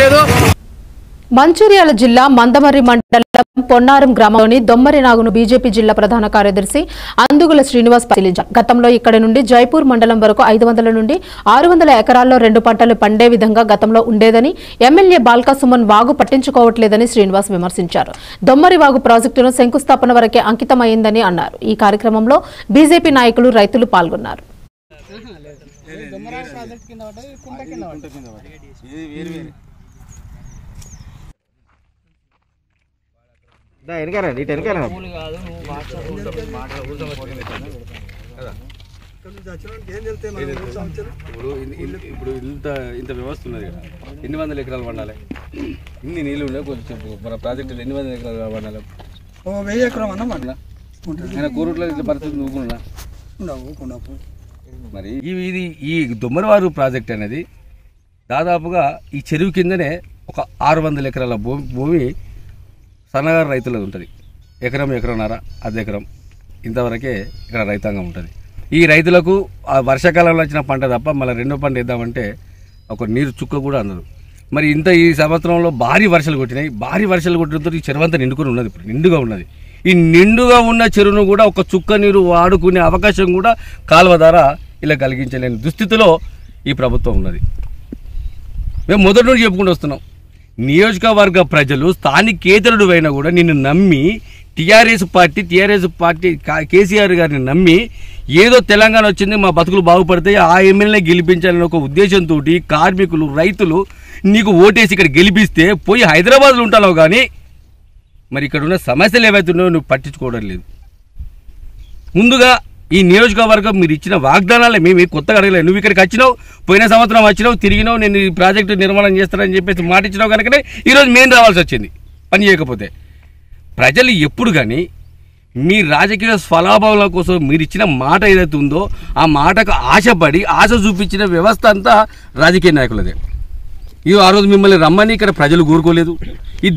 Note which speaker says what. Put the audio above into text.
Speaker 1: లేదు.
Speaker 2: మంచిర్యాల జిల్లా మందమర్రి మండలం పొన్నారం గ్రామంలోని దొమ్మరి నాగును బీజేపీ జిల్లా ప్రధాన కార్యదర్శి అందుగుల శ్రీనివాస్ పరిశీలించారు. గతంలో ఇక్కడి నుండి జైపూర్ మండలం వరకు ఐదు వందల నుండి ఆరు వందల ఎకరాల్లో రెండు పంటలు పండే విధంగా గతంలో ఉండేదని ఎమ్మెల్యే బాల్కా సుమన్ వాగు పట్టించుకోవట్లేదని శ్రీనివాస్ విమర్శించారు. దొమ్మరి వాగు ప్రాజెక్టును శంకుస్థాపన వరకే అంకితమైందని అన్నారు. ఈ కార్యక్రమంలో బీజేపీ నాయకులు రైతులు పాల్గొన్నారు.
Speaker 3: వెనకారండి ఇటు వెనకాల.
Speaker 1: ఇప్పుడు ఇప్పుడు ఇంత ఇంత వ్యవస్థ ఉన్నది కదా. ఎన్ని వందల ఎకరాలు పండాలి? ఇన్ని నీళ్ళు ఉన్నాయి కొంచెం. మన ప్రాజెక్టులు ఎన్ని వందల ఎకరాలు పండాలి?
Speaker 4: ఓ వెయ్యి ఎకరం అన్న మాట
Speaker 1: ఆయన కూరట్లో ఇట్లా పరిస్థితి నువ్వుకున్నా మరి ఈ ఇది ఈ దుమ్మరవారు ప్రాజెక్ట్ అనేది దాదాపుగా ఈ చెరువు కిందనే ఒక ఆరు వందల ఎకరాల భూమి భూమి సన్నగారు రైతులది ఉంటుంది. ఎకరం ఎకరన్నర అర్ధ ఎకరం. ఇంతవరకే ఇక్కడ రైతాంగం ఉంటుంది. ఈ రైతులకు ఆ వర్షాకాలంలో వచ్చిన పంట తప్ప మళ్ళీ రెండో పంట వేద్దామంటే ఒక నీరు చుక్క కూడా అందదు. మరి ఇంత ఈ సంవత్సరంలో భారీ వర్షాలు కొట్టినాయి. భారీ వర్షాలు కొట్టడంతో ఈ చెరువు అంతా నిండుకొని ఉన్నది ఇప్పుడు నిండుగా ఉన్నది. ఈ నిండుగా ఉన్న చెరువును కూడా ఒక చుక్క నీరు వాడుకునే అవకాశం కూడా కాలువ ద్వారా ఇలా కలిగించలేని దుస్థితిలో ఈ ప్రభుత్వం ఉన్నది. మేము మొదటి నుండి చెప్పుకుంటూ వస్తున్నాం. నియోజకవర్గ ప్రజలు స్థానికేతరుడు అయినా కూడా నిన్ను నమ్మి TRS party TRS party KCR గారిని నమ్మి ఏదో తెలంగాణ వచ్చింది మా బతుకులు బాగుపడతాయి ఆ ఎమ్మెల్యేనే గెలిపించాలని ఒక ఉద్దేశంతో కార్మికులు రైతులు నీకు ఓటేసి ఇక్కడ గెలిపిస్తే పోయి హైదరాబాద్లో ఉంటావు కానీ మరి ఇక్కడ ఉన్న సమస్యలు ఏవైతే ఉన్నాయో నువ్వు పట్టించుకోవడం లేదు. ముందుగా ఈ నియోజకవర్గం మీరు ఇచ్చిన వాగ్దానాలే మేము కొత్తగా అడగలేదు. నువ్వు ఇక్కడికి వచ్చినావు పోయిన సంవత్సరం వచ్చినావు తిరిగినావు నేను ఈ ప్రాజెక్టు నిర్మాణం చేస్తానని చెప్పేసి మాట ఇచ్చినావు కనుకనే ఈరోజు మేము రావాల్సి వచ్చింది. పని చేయకపోతే. ప్రజలు ఎప్పుడు కానీ మీ రాజకీయ స్వలాభాల కోసం మీరు ఇచ్చిన మాట ఏదైతే ఉందో ఆ మాటకు ఆశపడి ఆశ చూపించిన వ్యవస్థ అంతా రాజకీయ నాయకులదే. ఇది ఆ రోజు మిమ్మల్ని రమ్మని ఇక్కడ ప్రజలు కోరుకోలేదు. ఈ